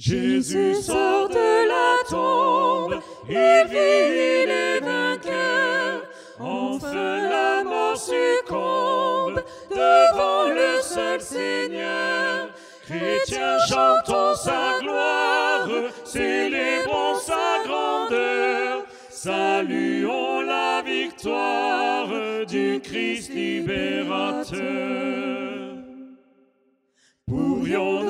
Jésus sort de la tombe, il vit, il est vainqueur. Enfin la mort succombe devant le seul Seigneur. Chrétiens, chantons sa gloire, célébrons sa grandeur. Saluons la victoire du Christ libérateur. Encore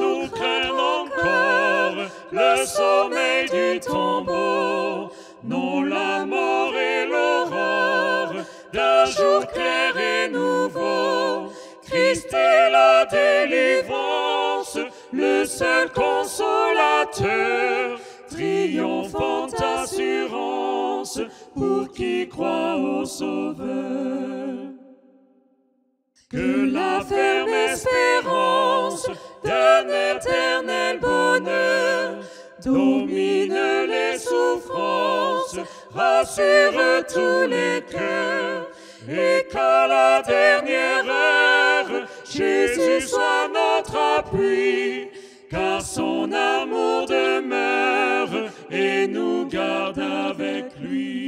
le sommeil du tombeau, non la mort et l'aurore d'un jour clair et nouveau. Christ est la délivrance, le seul consolateur, triomphante assurance pour qui croit au Sauveur. Que la ferme domine les souffrances, rassure tous les cœurs, et qu'à la dernière heure, Jésus soit notre appui, car son amour demeure et nous garde avec lui.